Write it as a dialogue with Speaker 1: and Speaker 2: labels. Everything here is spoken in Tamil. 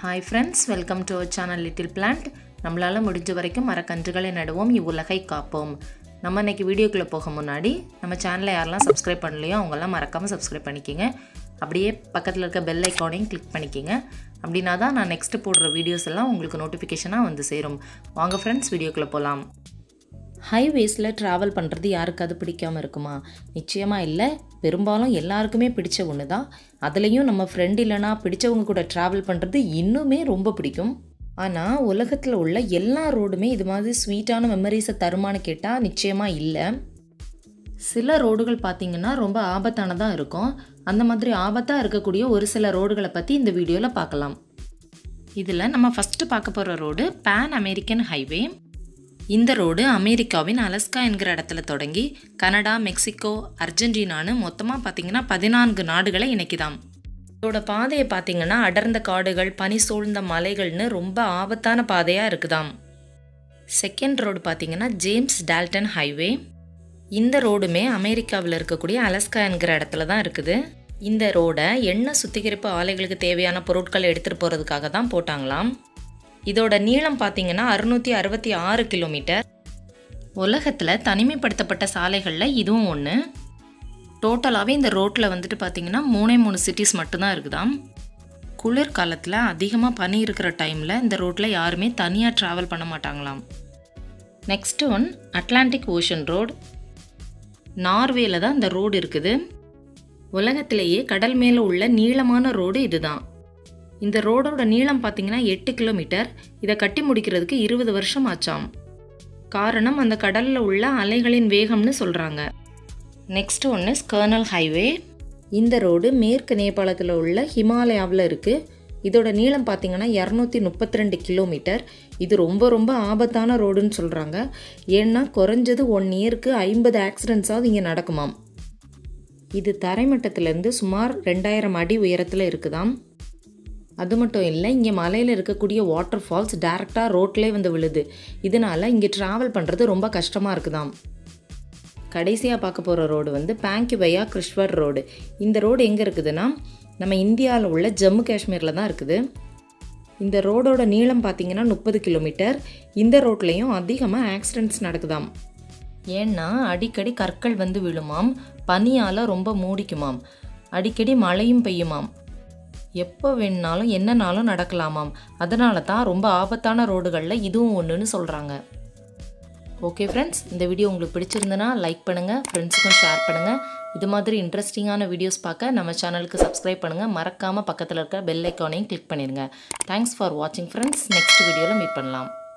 Speaker 1: Hi friends welcome to our channel little plant நம்மளால் முடிஞ்ச வரைக்கும் மரக்கன்றுகளை நடுவோம் இவ்வுலகை காப்போம். நம்ம இன்றைக்கி வீடியோக்குள்ளே போக முன்னாடி நம்ம சேனலை யாரெல்லாம் சப்ஸ்கிரைப் பண்ணலையோ அவங்கெல்லாம் மறக்காமல் சப்ஸ்கிரைப் பண்ணிக்கிங்க. அப்படியே பக்கத்தில் இருக்க பெல் ஐக்கானையும் கிளிக் பண்ணிக்கிங்க. அப்படின்னா தான் நான் நெக்ஸ்ட்டு போடுற வீடியோஸ் எல்லாம் உங்களுக்கு நோட்டிஃபிகேஷனாக வந்து சேரும். வாங்க ஃப்ரெண்ட்ஸ் வீடியோக்குள்ளே போகலாம் ஹைவேஸில் ட்ராவல் பண்ணுறது யாருக்காவது பிடிக்காமல் இருக்குமா? நிச்சயமாக இல்லை. பெரும்பாலும் எல்லாருக்குமே பிடிச்ச ஒன்று தான் அதுலேயும் நம்ம ஃப்ரெண்ட் இல்லைனா பிடிச்சவங்க கூட ட்ராவல் பண்ணுறது இன்னுமே ரொம்ப பிடிக்கும். ஆனால் உலகத்தில் உள்ள எல்லா ரோடுமே இது மாதிரி ஸ்வீட்டான மெமரிஸை தருமான்னு கேட்டால் நிச்சயமாக இல்லை. சில ரோடுகள் பார்த்திங்கன்னா ரொம்ப ஆபத்தானதாக இருக்கும். அந்த மாதிரி ஆபத்தாக இருக்கக்கூடிய ஒரு சில ரோடுகளை பற்றி இந்த வீடியோவில் பார்க்கலாம் இதில் நம்ம ஃபஸ்ட்டு பார்க்க போகிற ரோடு பேன் அமெரிக்கன் ஹைவே இந்த ரோடு அமெரிக்காவின் அலஸ்கா என்கிற இடத்துல தொடங்கி கனடா மெக்சிகோ அர்ஜென்டினான்னு மொத்தமாக பார்த்தீங்கன்னா பதினான்கு நாடுகளை இணைக்குதாம். இதோட பாதையை பார்த்தீங்கன்னா அடர்ந்த காடுகள் பனி சூழ்ந்த மலைகள்னு ரொம்ப ஆபத்தான பாதையாக இருக்குதாம். செகண்ட் ரோடு பார்த்தீங்கன்னா ஜேம்ஸ் டால்டன் ஹைவே. இந்த ரோடுமே அமெரிக்காவில் இருக்கக்கூடிய அலஸ்கா என்கிற இடத்துல தான் இருக்குது. இந்த ரோடை எண்ணெய் சுத்திகரிப்பு ஆலைகளுக்கு தேவையான பொருட்களை எடுத்துகிட்டு போகிறதுக்காக தான் போட்டாங்களாம். இதோட நீளம் பார்த்தீங்கன்னா அறுநூற்றி அறுபத்தி ஆறு கிலோமீட்டர். உலகத்தில் தனிமைப்படுத்தப்பட்ட சாலைகளில் இதுவும் ஒன்று டோட்டலாகவே இந்த ரோட்டில் வந்துட்டு பார்த்தீங்கன்னா மூணே மூணு சிட்டிஸ் மட்டும்தான் இருக்குதாம். குளிர் காலத்தில் அதிகமாக பனி இருக்கிற டைமில் இந்த ரோட்டில் யாருமே தனியாக ட்ராவல் பண்ண மாட்டாங்களாம். Next one Atlantic ocean road நார்வேல தான் இந்த ரோடு இருக்குது. உலகத்திலேயே கடல் மேலே உள்ள நீளமான ரோடு இதுதான். இந்த ரோடோட நீளம் பார்த்தீங்கன்னா எட்டு கிலோமீட்டர். இதை கட்டி முடிக்கிறதுக்கு இருபது வருஷம் ஆச்சாம். காரணம் அந்த கடலில் உள்ள அலைகளின் வேகம்னு சொல்கிறாங்க நெக்ஸ்ட் ஒன்று ஸ்கர்னல் ஹைவே இந்த ரோடு மேற்கு நேபாளத்தில் உள்ள ஹிமாலயாவில் இருக்குது இதோட நீளம் பார்த்தீங்கன்னா இரநூத்தி முப்பத்தி ரெண்டு கிலோமீட்டர். இது ரொம்ப ரொம்ப ஆபத்தான ரோடுன்னு சொல்கிறாங்க ஏன்னா குறைஞ்சது ஒன் இயருக்கு ஐம்பது ஆக்சிடென்ட்ஸாவது இங்கே நடக்குமாம். இது தரைமட்டத்திலேருந்து சுமார் ரெண்டாயிரம் அடி உயரத்தில் இருக்குதாம். அது மட்டும் இல்லை இங்கே மலையில் இருக்கக்கூடிய வாட்டர் ஃபால்ஸ் டேரெக்டாக ரோட்லேயே வந்து விழுது. இதனால் இங்கே ட்ராவல் பண்ணுறது ரொம்ப கஷ்டமாக இருக்குதாம். கடைசியாக பார்க்க போகிற ரோடு வந்து பேங்கிபையா கிருஷ்வர் ரோடு இந்த ரோடு எங்கே இருக்குதுன்னா நம்ம இந்தியாவில் உள்ள ஜம்மு காஷ்மீரில் தான் இருக்குது. இந்த ரோடோட நீளம் பார்த்திங்கன்னா முப்பது கிலோமீட்டர் இந்த ரோட்லேயும் அதிகமாக ஆக்சிடெண்ட்ஸ் நடக்குதாம். ஏன்னா அடிக்கடி கற்கள் வந்து விழுமாம் பனியால் ரொம்ப மூடிக்குமாம். அடிக்கடி மழையும் பெய்யுமாம். எப்போ வேணுனாலும் என்னனாலும் நடக்கலாமாம். அதனால தான் ரொம்ப ஆபத்தான ரோடுகளில் இதுவும் ஒன்றுன்னு சொல்கிறாங்க ஓகே ஃப்ரெண்ட்ஸ் இந்த வீடியோ உங்களுக்கு பிடிச்சிருந்தனா லைக் பண்ணுங்கள் ஃப்ரெண்ட்ஸுக்கும் ஷேர் பண்ணுங்கள் இது மாதிரி இன்ட்ரெஸ்டிங்கான வீடியோஸ் பார்க்க நம்ம சேனலுக்கு சப்ஸ்கிரைப் பண்ணுங்கள் மறக்காமல் பக்கத்தில் இருக்க பெல் ஐக்கானையும் கிளிக் பண்ணிடுங்க தேங்க்ஸ் ஃபார் வாட்சிங் ஃப்ரெண்ட்ஸ் நெக்ஸ்ட் வீடியோவில் மீட் பண்ணலாம்.